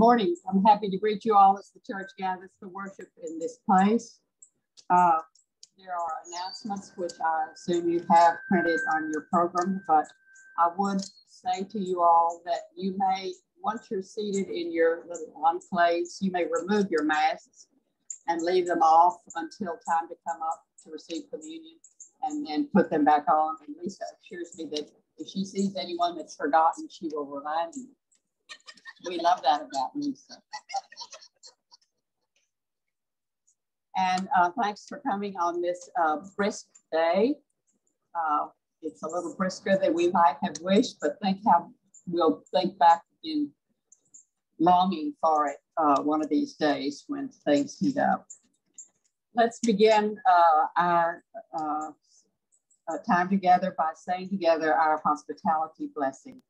morning. I'm happy to greet you all as the church gathers to worship in this place. Uh, there are announcements which I assume you have printed on your program, but I would say to you all that you may, once you're seated in your little enclaves, you may remove your masks and leave them off until time to come up to receive communion and then put them back on. And Lisa assures me that if she sees anyone that's forgotten, she will remind you. We love that about Lisa. And uh, thanks for coming on this uh, brisk day. Uh, it's a little brisker than we might have wished, but think how we'll think back in longing for it uh, one of these days when things heat up. Let's begin uh, our uh, time together by saying together our hospitality blessing.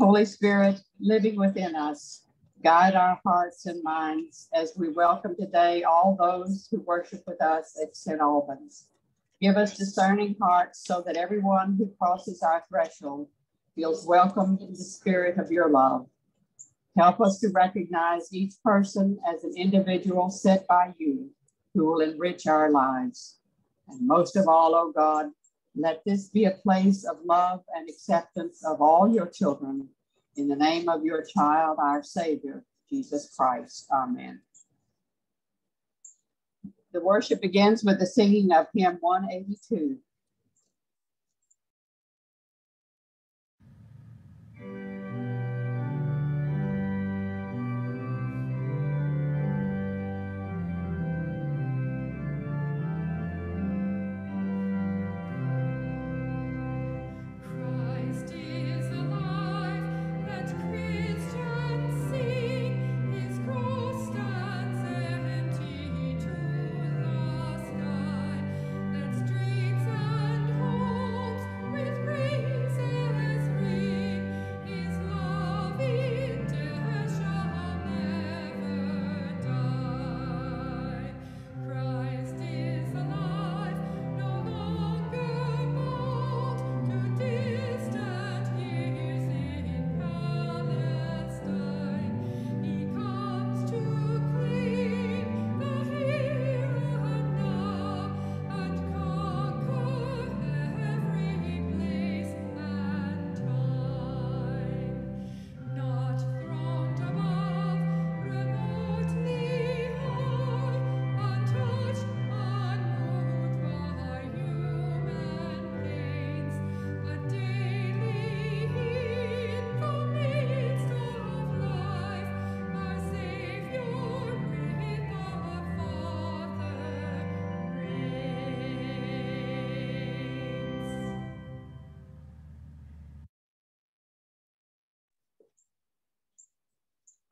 Holy Spirit, living within us, guide our hearts and minds as we welcome today all those who worship with us at St. Albans. Give us discerning hearts so that everyone who crosses our threshold feels welcomed in the spirit of your love. Help us to recognize each person as an individual set by you who will enrich our lives. And most of all, O oh God, let this be a place of love and acceptance of all your children. In the name of your child, our Savior, Jesus Christ. Amen. The worship begins with the singing of hymn 182.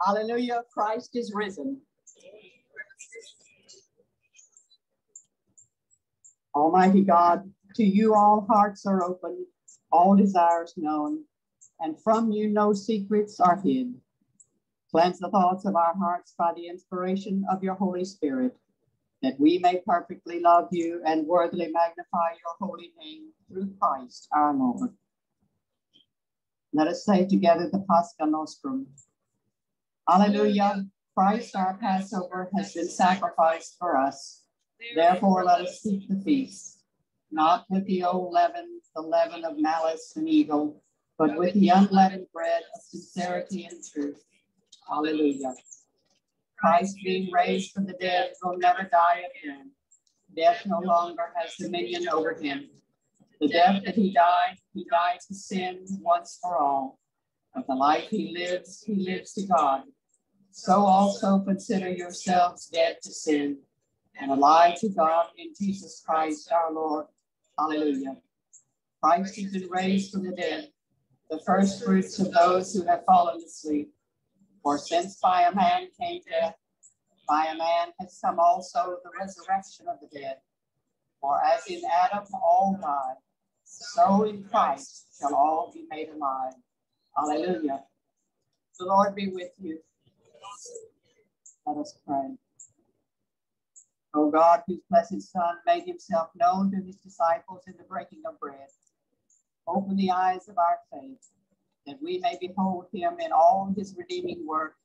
Hallelujah, Christ is risen. Almighty God, to you all hearts are open, all desires known, and from you no secrets are hid. Cleanse the thoughts of our hearts by the inspiration of your Holy Spirit, that we may perfectly love you and worthily magnify your holy name through Christ our Lord. Let us say together the Pascha Nostrum. Alleluia. Christ our Passover has been sacrificed for us. Therefore, let us keep the feast, not with the old leaven, the leaven of malice and evil, but with the unleavened bread of sincerity and truth. Alleluia. Christ being raised from the dead will never die again. Death no longer has dominion over him. The death that he died, he died to sin once for all. But the life he lives, he lives to God so also consider yourselves dead to sin and alive to God in Jesus Christ our Lord. Hallelujah. Christ has been raised from the dead, the first fruits of those who have fallen asleep. For since by a man came death, by a man has come also the resurrection of the dead. For as in Adam all die, so in Christ shall all be made alive. Hallelujah. The Lord be with you. Let us pray. O God, whose blessed Son made himself known to his disciples in the breaking of bread, open the eyes of our faith, that we may behold him in all his redeeming work,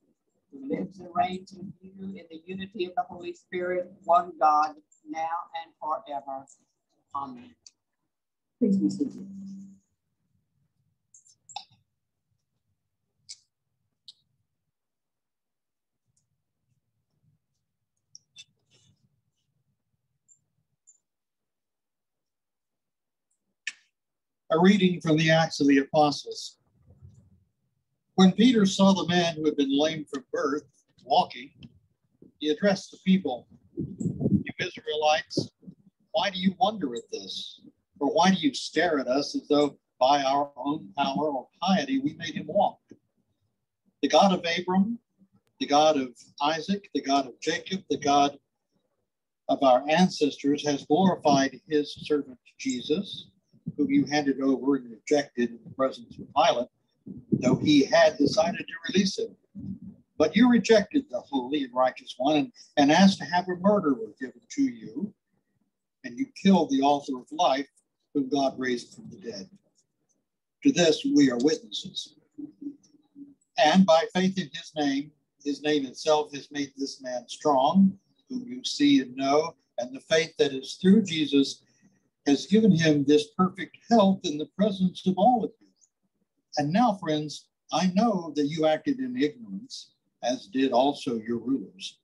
who lives and reigns with you in the unity of the Holy Spirit, one God, now and forever. Amen. Please be seated. A reading from the Acts of the Apostles. When Peter saw the man who had been lame from birth walking, he addressed the people You Israelites, why do you wonder at this? Or why do you stare at us as though by our own power or piety we made him walk? The God of Abram, the God of Isaac, the God of Jacob, the God of our ancestors has glorified his servant Jesus, whom you handed over and rejected in the presence of Pilate though he had decided to release him. But you rejected the holy and righteous one and, and asked to have a murderer given to you, and you killed the author of life, whom God raised from the dead. To this we are witnesses. And by faith in his name, his name itself has made this man strong, whom you see and know, and the faith that is through Jesus has given him this perfect health in the presence of all of you. And now, friends, I know that you acted in ignorance, as did also your rulers.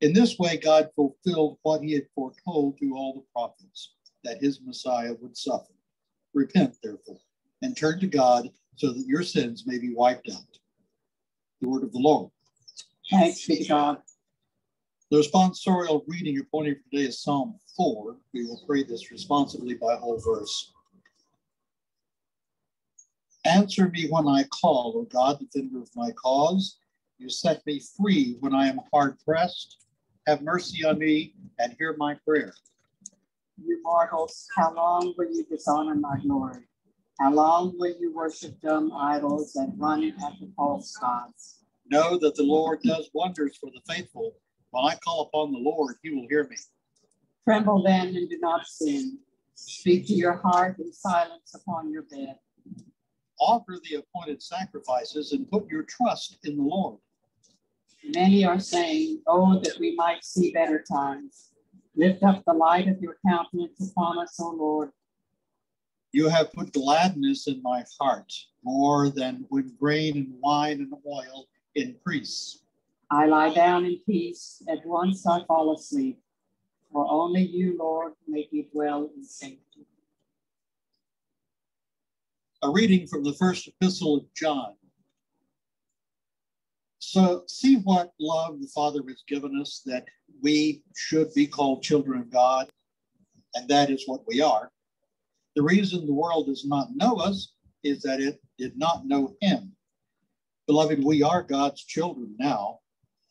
In this way, God fulfilled what he had foretold through all the prophets, that his Messiah would suffer. Repent, therefore, and turn to God so that your sins may be wiped out. The word of the Lord. Thanks be to God. The responsorial reading appointed for today is Psalm 4. We will pray this responsibly by whole verse. Answer me when I call, O God, defender of my cause. You set me free when I am hard pressed. Have mercy on me and hear my prayer. You mortals, how long will you dishonor my glory? How long will you worship dumb idols and run after false gods? Know that the Lord does wonders for the faithful. When I call upon the Lord, he will hear me. Tremble then and do not sin. Speak to your heart in silence upon your bed offer the appointed sacrifices and put your trust in the Lord. Many are saying, Oh, that we might see better times. Lift up the light of your countenance upon us, O Lord. You have put gladness in my heart more than when grain and wine and oil increase. I lie down in peace. At once I fall asleep. For only you, Lord, make me dwell in safety a reading from the first epistle of John. So, see what love the Father has given us that we should be called children of God, and that is what we are. The reason the world does not know us is that it did not know Him. Beloved, we are God's children now.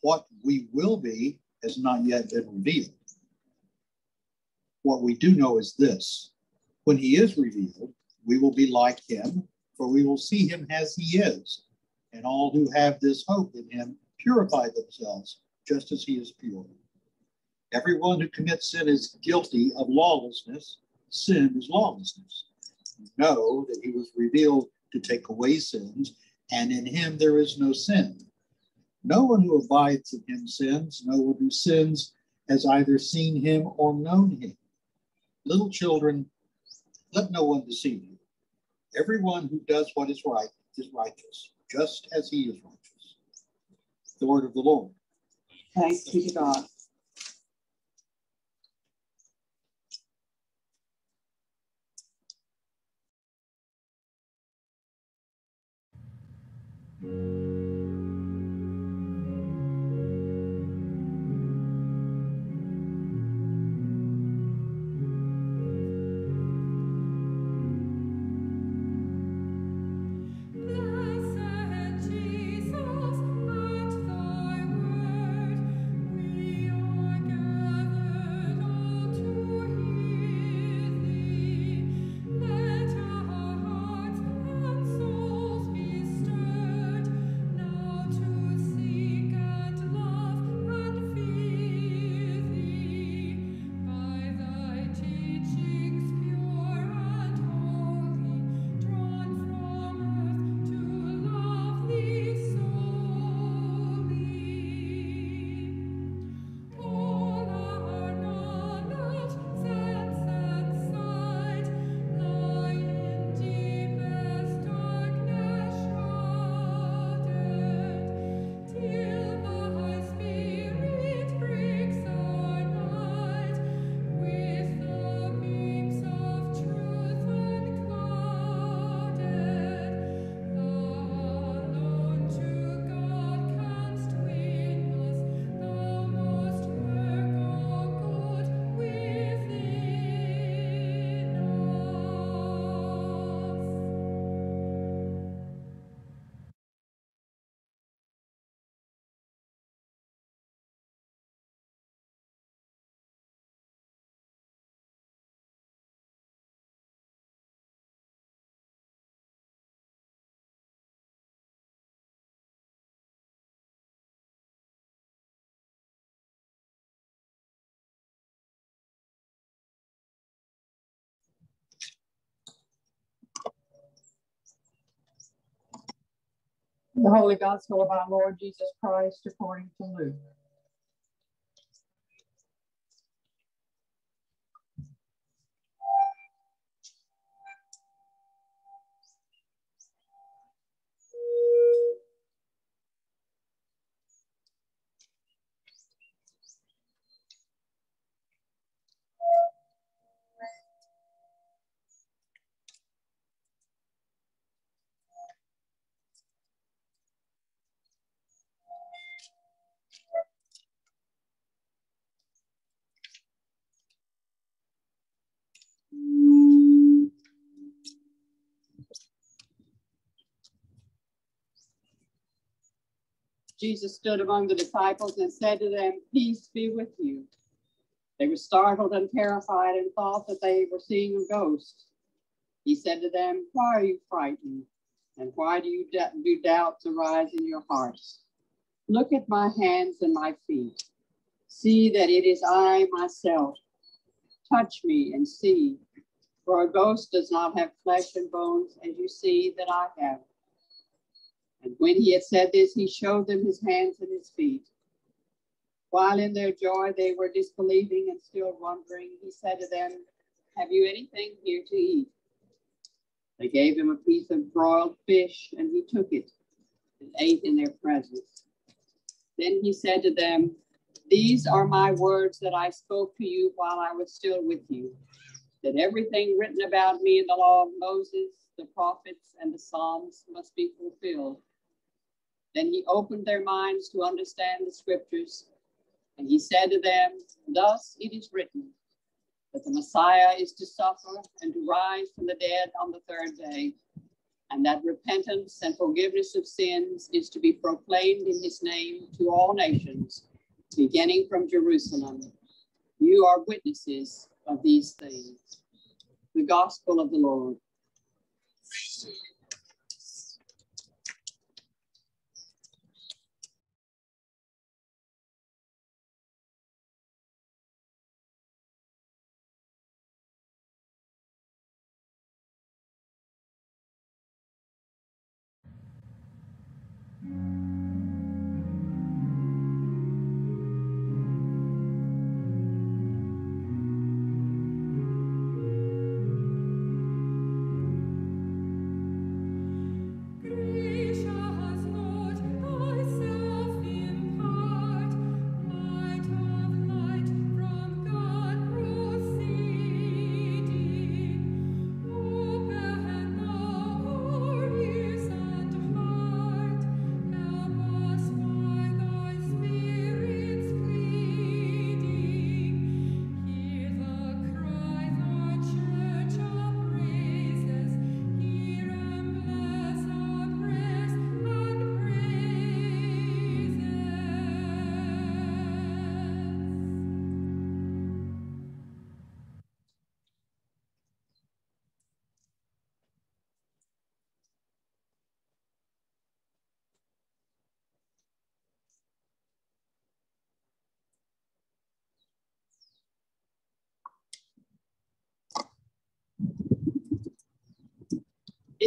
What we will be has not yet been revealed. What we do know is this when He is revealed, we will be like him, for we will see him as he is. And all who have this hope in him purify themselves just as he is pure. Everyone who commits sin is guilty of lawlessness. Sin is lawlessness. Know that he was revealed to take away sins, and in him there is no sin. No one who abides in him sins. No one who sins has either seen him or known him. Little children, let no one deceive you. Everyone who does what is right is righteous, just as he is righteous. The word of the Lord. Thanks be to God. Mm-hmm. The Holy Gospel of our Lord Jesus Christ according to Luke. Jesus stood among the disciples and said to them, Peace be with you. They were startled and terrified and thought that they were seeing a ghost. He said to them, Why are you frightened? And why do you do doubts arise in your hearts? Look at my hands and my feet. See that it is I myself. Touch me and see, for a ghost does not have flesh and bones, as you see that I have. And when he had said this, he showed them his hands and his feet. While in their joy they were disbelieving and still wondering, he said to them, Have you anything here to eat? They gave him a piece of broiled fish, and he took it and ate in their presence. Then he said to them, These are my words that I spoke to you while I was still with you, that everything written about me in the law of Moses, the prophets, and the Psalms must be fulfilled. Then he opened their minds to understand the scriptures, and he said to them, Thus it is written that the Messiah is to suffer and to rise from the dead on the third day, and that repentance and forgiveness of sins is to be proclaimed in his name to all nations, beginning from Jerusalem. You are witnesses of these things. The gospel of the Lord.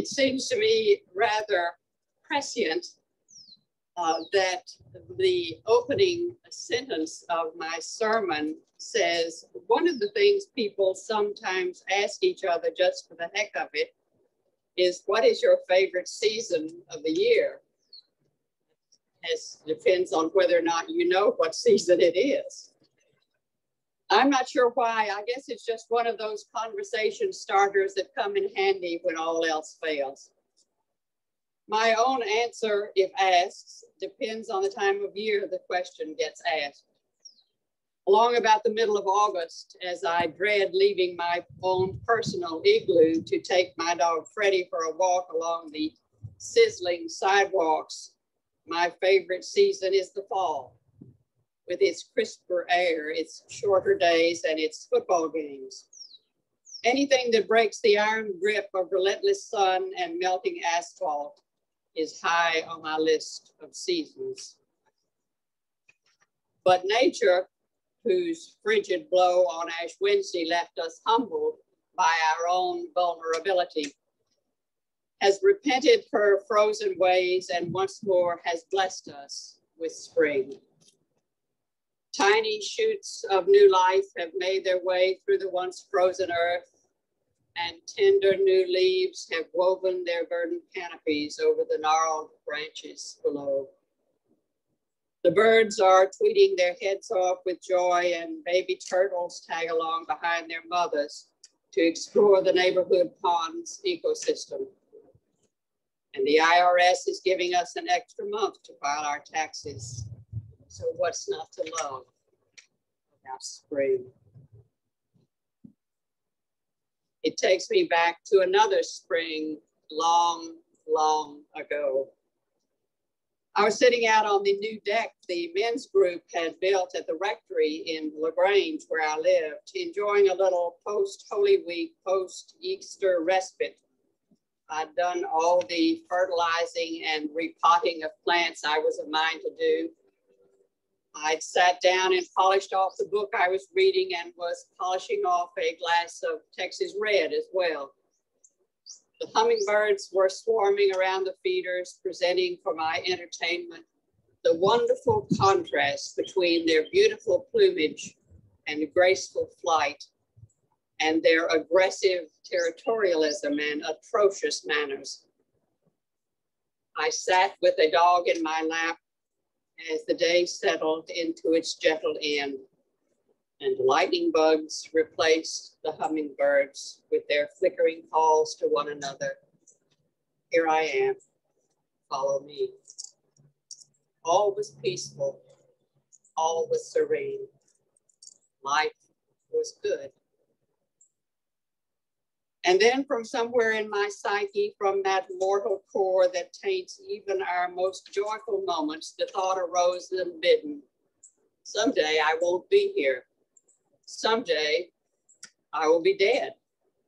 It seems to me rather prescient uh, that the opening sentence of my sermon says one of the things people sometimes ask each other just for the heck of it is what is your favorite season of the year? It depends on whether or not you know what season it is. I'm not sure why. I guess it's just one of those conversation starters that come in handy when all else fails. My own answer, if asked, depends on the time of year the question gets asked. Along about the middle of August, as I dread leaving my own personal igloo to take my dog Freddie for a walk along the sizzling sidewalks, my favorite season is the fall with its crisper air, its shorter days, and its football games. Anything that breaks the iron grip of relentless sun and melting asphalt is high on my list of seasons. But nature, whose frigid blow on Ash Wednesday left us humbled by our own vulnerability, has repented her frozen ways and once more has blessed us with spring. Tiny shoots of new life have made their way through the once frozen earth, and tender new leaves have woven their verdant canopies over the gnarled branches below. The birds are tweeting their heads off with joy, and baby turtles tag along behind their mothers to explore the neighborhood pond's ecosystem. And the IRS is giving us an extra month to file our taxes. So what's not to love about spring? It takes me back to another spring long, long ago. I was sitting out on the new deck the men's group had built at the rectory in LaGrange, where I lived, enjoying a little post Holy Week, post Easter respite. I'd done all the fertilizing and repotting of plants I was of mind to do. I'd sat down and polished off the book I was reading and was polishing off a glass of Texas Red as well. The hummingbirds were swarming around the feeders, presenting for my entertainment the wonderful contrast between their beautiful plumage and graceful flight and their aggressive territorialism and atrocious manners. I sat with a dog in my lap as the day settled into its gentle end, and lightning bugs replaced the hummingbirds with their flickering calls to one another. Here I am, follow me. All was peaceful, all was serene. Life was good. And then from somewhere in my psyche, from that mortal core that taints even our most joyful moments, the thought arose unbidden. Someday I won't be here. Someday I will be dead.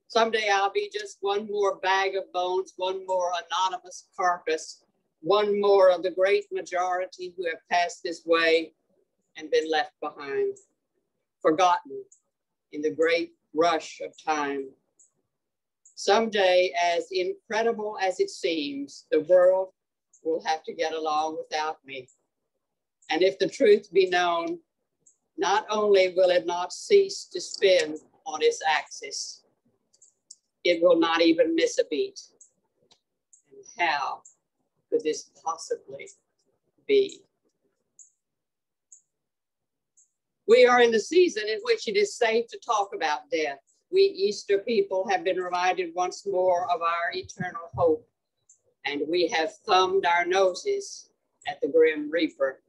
Someday I'll be just one more bag of bones, one more anonymous carcass, one more of the great majority who have passed this way and been left behind, forgotten in the great rush of time. Someday, as incredible as it seems, the world will have to get along without me. And if the truth be known, not only will it not cease to spin on its axis, it will not even miss a beat. And how could this possibly be? We are in the season in which it is safe to talk about death we Easter people have been reminded once more of our eternal hope, and we have thumbed our noses at the grim reaper.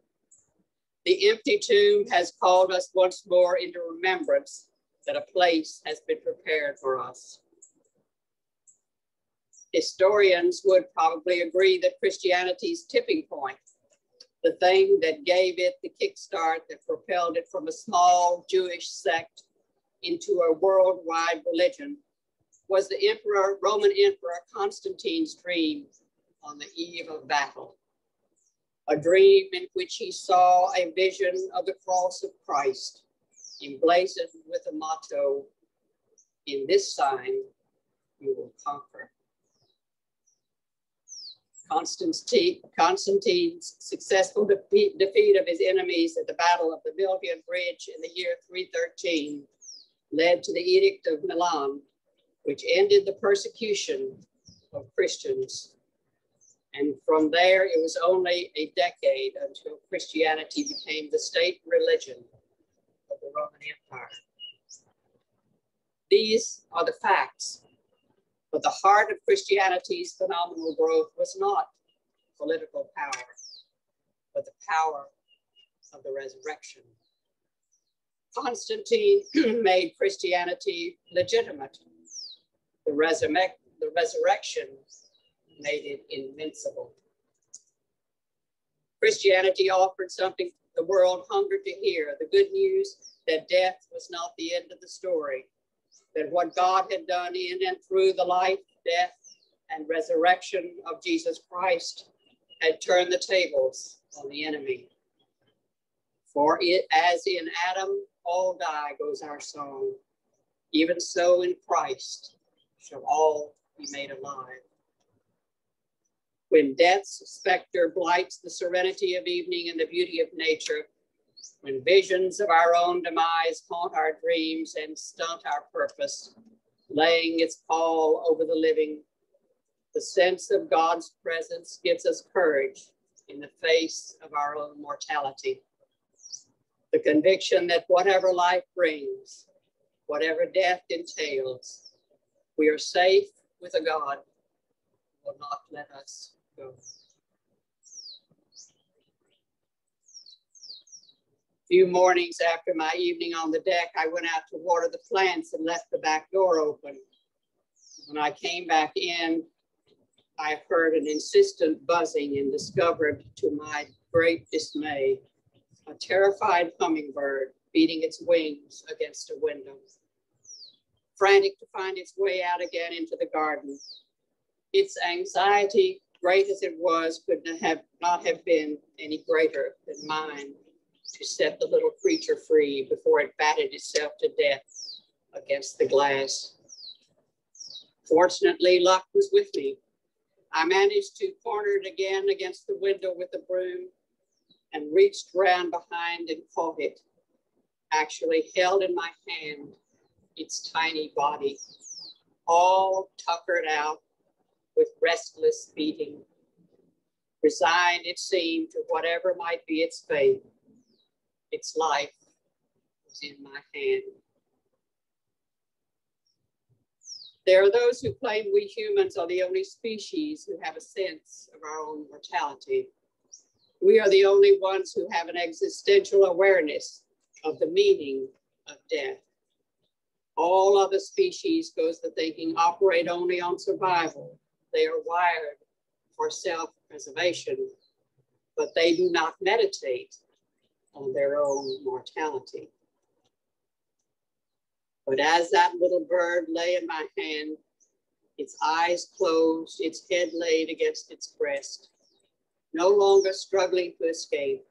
The empty tomb has called us once more into remembrance that a place has been prepared for us. Historians would probably agree that Christianity's tipping point, the thing that gave it the kickstart that propelled it from a small Jewish sect into a worldwide religion was the emperor, Roman Emperor Constantine's dream on the eve of battle. A dream in which he saw a vision of the cross of Christ emblazoned with a motto, in this sign you will conquer. Constantine, Constantine's successful defeat, defeat of his enemies at the Battle of the Milvian Bridge in the year 313 led to the Edict of Milan, which ended the persecution of Christians. And from there, it was only a decade until Christianity became the state religion of the Roman Empire. These are the facts. But the heart of Christianity's phenomenal growth was not political power, but the power of the resurrection. Constantine made Christianity legitimate. The, resurrec- the resurrection made it invincible. Christianity offered something the world hungered to hear the good news that death was not the end of the story, that what God had done in and through the life, death, and resurrection of Jesus Christ had turned the tables on the enemy. For it, as in Adam, all die, goes our song. Even so in Christ shall all be made alive. when death's specter blights the serenity of evening and the beauty of nature, when visions of our own demise haunt our dreams and stunt our purpose, laying its pall over the living, the sense of God's presence gives us courage in the face of our own mortality. The conviction that whatever life brings, whatever death entails, we are safe with a God who will not let us go. A few mornings after my evening on the deck, I went out to water the plants and left the back door open. When I came back in, I heard an insistent buzzing and discovered to my great dismay a terrified hummingbird beating its wings against a window. Frantic to find its way out again into the garden, its anxiety, great as it was, could not have, not have been any greater than mine to set the little creature free before it batted itself to death against the glass. Fortunately, luck was with me. I managed to corner it again against the window with a broom and reached round behind and caught it, actually held in my hand its tiny body, all tuckered out with restless beating. Resigned, it seemed, to whatever might be its fate its life was in my hand. There are those who claim we humans are the only species who have a sense of our own mortality. We are the only ones who have an existential awareness of the meaning of death. All other species, goes the thinking, operate only on survival. They are wired for self preservation, but they do not meditate on their own mortality. But as that little bird lay in my hand, its eyes closed, its head laid against its breast, no longer struggling to escape,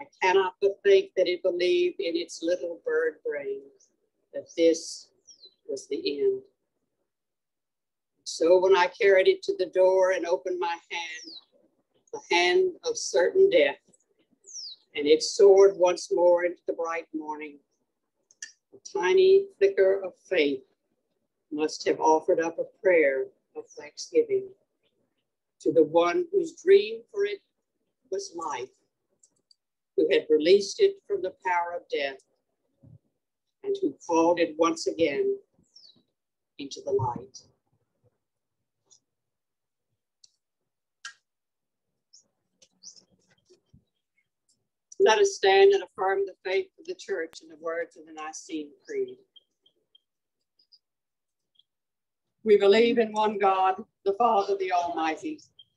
I cannot but think that it believed in its little bird brain that this was the end. So when I carried it to the door and opened my hand, the hand of certain death, and it soared once more into the bright morning. A tiny flicker of faith must have offered up a prayer of thanksgiving to the one whose dream for it was life, who had released it from the power of death, and who called it once again into the light. Let us stand and affirm the faith of the church in the words of the Nicene Creed. We believe in one God, the Father, the Almighty,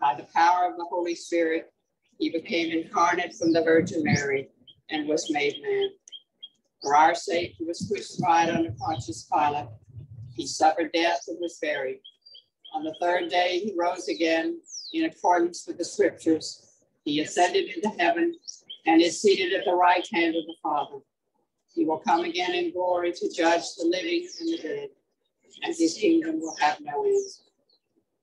By the power of the Holy Spirit, he became incarnate from the Virgin Mary and was made man. For our sake, he was crucified under Pontius Pilate. He suffered death and was buried. On the third day, he rose again in accordance with the scriptures. He ascended into heaven and is seated at the right hand of the Father. He will come again in glory to judge the living and the dead, and his kingdom will have no end.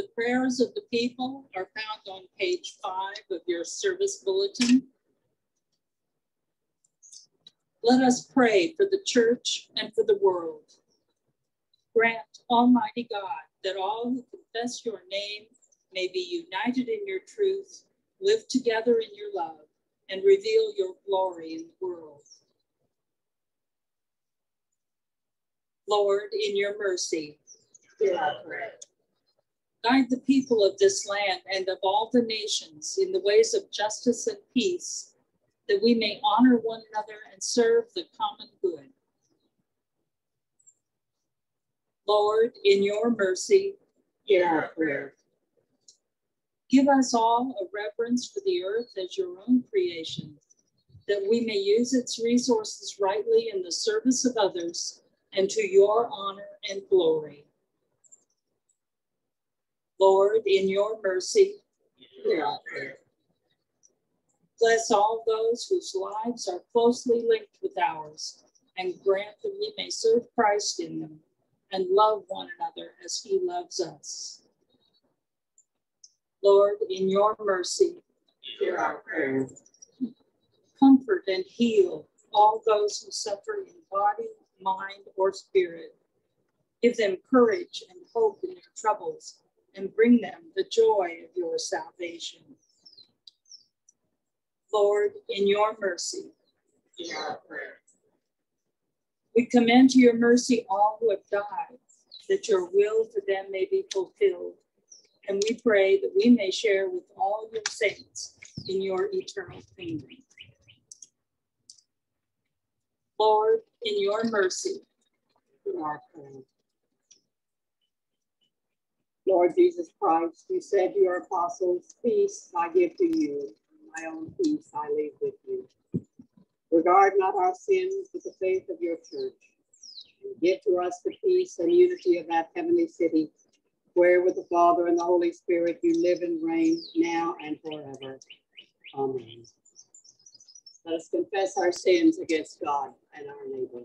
The prayers of the people are found on page five of your service bulletin. Let us pray for the church and for the world. Grant, Almighty God, that all who confess your name may be united in your truth, live together in your love, and reveal your glory in the world. Lord, in your mercy, hear our prayer. Guide the people of this land and of all the nations in the ways of justice and peace, that we may honor one another and serve the common good. Lord, in your mercy, hear our prayer. Give us all a reverence for the earth as your own creation, that we may use its resources rightly in the service of others and to your honor and glory. Lord, in your mercy, hear our prayer. Bless all those whose lives are closely linked with ours, and grant that we may serve Christ in them and love one another as he loves us. Lord, in your mercy, hear our prayer. Comfort and heal all those who suffer in body, mind, or spirit. Give them courage and hope in their troubles and bring them the joy of your salvation. Lord, in your mercy, hear our prayer. We commend to your mercy all who have died, that your will for them may be fulfilled. And we pray that we may share with all your saints in your eternal kingdom. Lord, in your mercy, hear our prayer. Lord Jesus Christ, you said to your apostles, Peace I give to you, my own peace I leave with you. Regard not our sins, but the faith of your church. And give to us the peace and unity of that heavenly city, where with the Father and the Holy Spirit you live and reign now and forever. Amen. Let us confess our sins against God and our neighbor.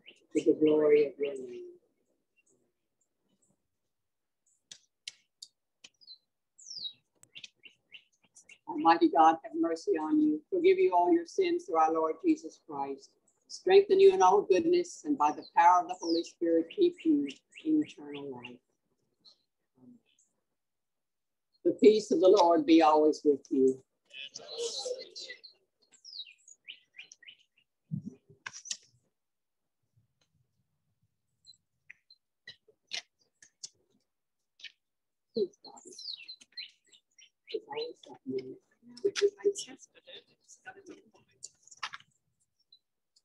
to the glory of your name. Almighty God, have mercy on you. Forgive you all your sins through our Lord Jesus Christ. Strengthen you in all goodness, and by the power of the Holy Spirit, keep you in eternal life. The peace of the Lord be always with you. Please, God.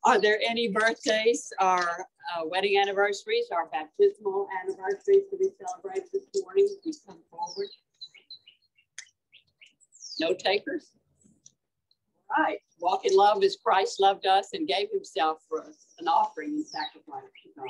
Are there any birthdays or uh, wedding anniversaries or baptismal anniversaries to be celebrated this morning? Please come forward. No takers? All right. Walk in love as Christ loved us and gave himself for us, an offering and sacrifice to God.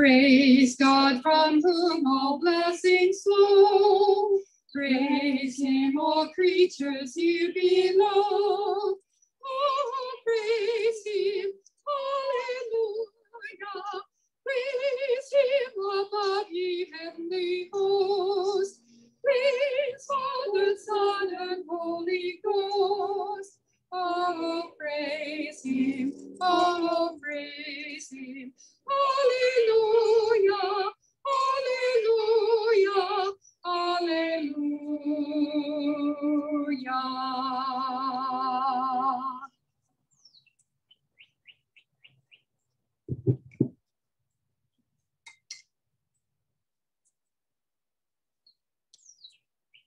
Praise God from whom all blessings flow. Praise him, all creatures you below. Oh, praise him, hallelujah. Praise him above ye heavenly hosts. Praise Father, Son, and Holy Ghost. Oh, praise him, oh, praise him. Hallelujah, hallelujah, hallelujah.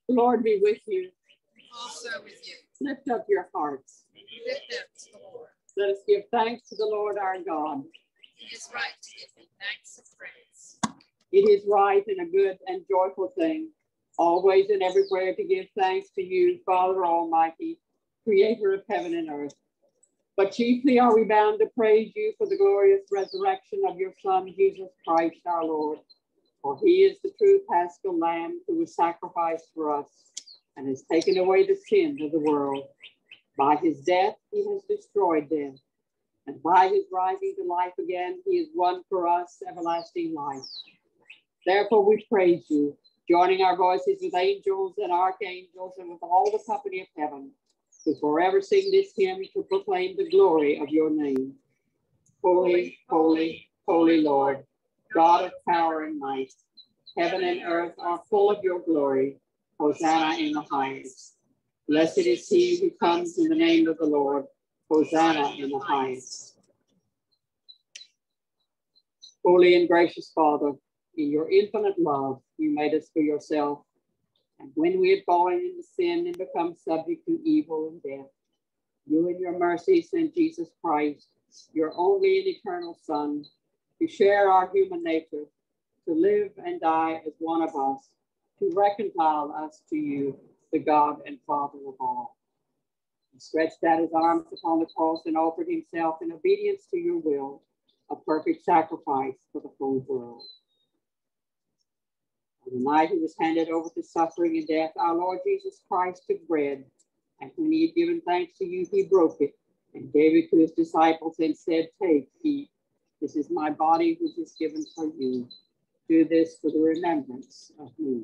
Lord be with you. Also with you. Lift up your hearts. Lift up to the Lord. Let us give thanks to the Lord our God. It is right to give him thanks and praise. It is right and a good and joyful thing, always and everywhere to give thanks to you, Father Almighty, creator of heaven and earth. But chiefly are we bound to praise you for the glorious resurrection of your Son, Jesus Christ our Lord. For he is the true paschal lamb who was sacrificed for us and has taken away the sins of the world. By his death, he has destroyed death. And by his rising to life again, he has won for us everlasting life. Therefore, we praise you, joining our voices with angels and archangels and with all the company of heaven, to forever sing this hymn to proclaim the glory of your name. Holy, holy, holy Lord, God of power and might, heaven and earth are full of your glory. Hosanna in the highest. Blessed is he who comes in the name of the Lord. Hosanna in the highest. Holy and gracious Father, in your infinite love, you made us for yourself. And when we had fallen into sin and become subject to evil and death, you in your mercy sent Jesus Christ, your only and eternal Son, to share our human nature, to live and die as one of us, to reconcile us to you, the God and Father of all. He stretched out his arms upon the cross and offered himself in obedience to your will, a perfect sacrifice for the whole world. On the night he was handed over to suffering and death, our Lord Jesus Christ took bread, and when he had given thanks to you, he broke it and gave it to his disciples and said, Take, eat. This is my body, which is given for you. Do this for the remembrance of me.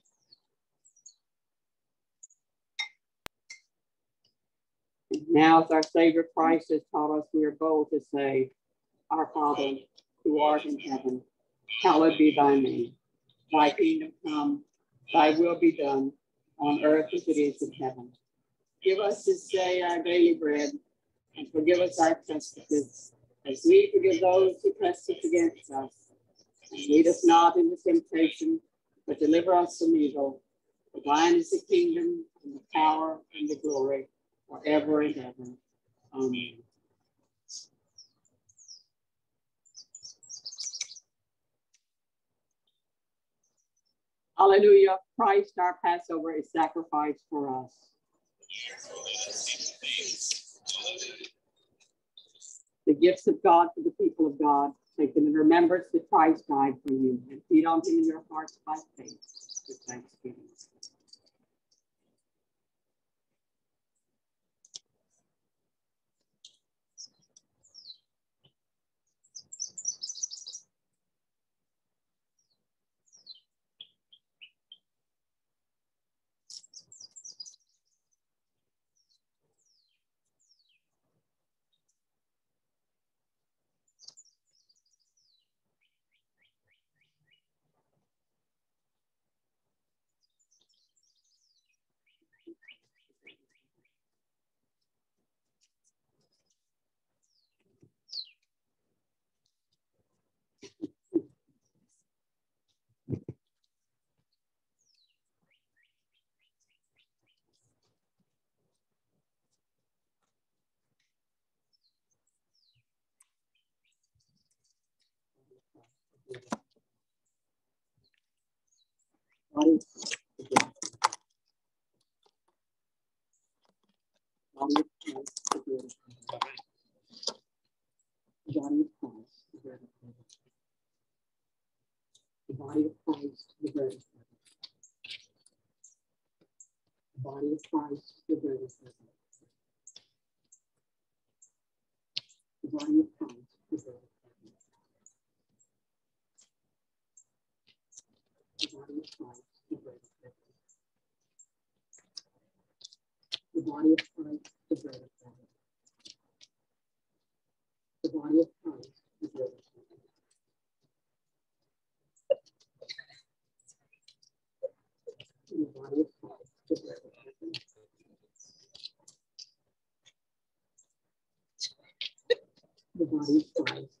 Now, as our Savior Christ has taught us, we are bold to say, Our Father, who art in heaven, hallowed be thy name. Thy kingdom come, thy will be done, on earth as it is in heaven. Give us this day our daily bread, and forgive us our trespasses, as we forgive those who trespass against us. And lead us not into temptation, but deliver us from evil. For thine is the kingdom, and the power, and the glory forever and ever. Amen. Hallelujah. Christ, our Passover, is sacrificed for us. The gifts of God for the people of God. Take them in remembrance that Christ died for you and feed on Him in your hearts by faith with thanksgiving. Body of Christ, the bread of The body applies the bread of The body applies the bread of body of Christ, the bread of heaven. The body of Christ, the bread of heaven. The body of Christ, the bread of heaven. The body of Christ,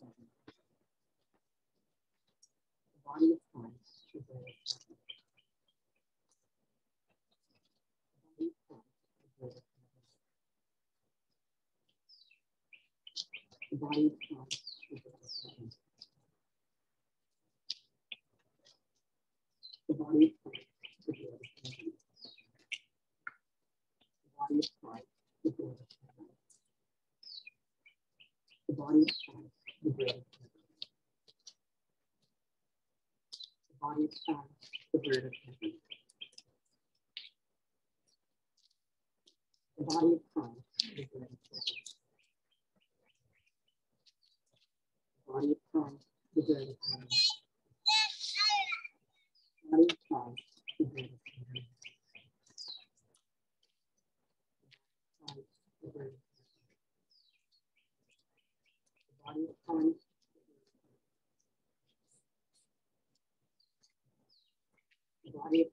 body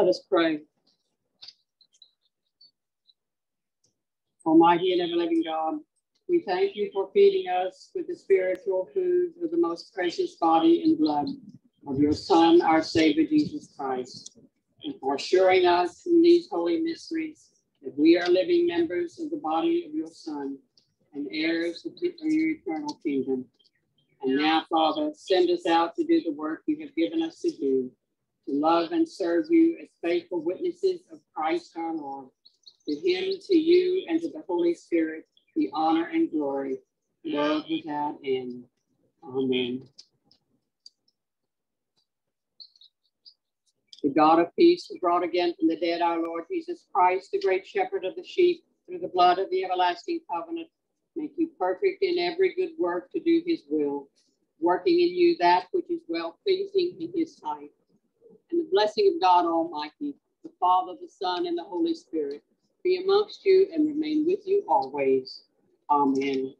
Let us pray. Almighty and ever living God, we thank you for feeding us with the spiritual food of the most precious body and blood of your Son, our Savior Jesus Christ, and for assuring us in these holy mysteries that we are living members of the body of your Son and heirs of your eternal kingdom. And now, Father, send us out to do the work you have given us to do to love and serve you as faithful witnesses of Christ our Lord. To him, to you, and to the Holy Spirit, the honor and glory, world without end. Amen. The God of peace, who brought again from the dead our Lord Jesus Christ, the great shepherd of the sheep, through the blood of the everlasting covenant, make you perfect in every good work to do his will, working in you that which is well pleasing in his sight and the blessing of God Almighty, the Father, the Son, and the Holy Spirit be amongst you and remain with you always. Amen.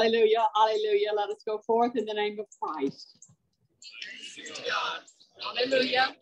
Hallelujah, hallelujah. Let us go forth in the name of Christ. Hallelujah.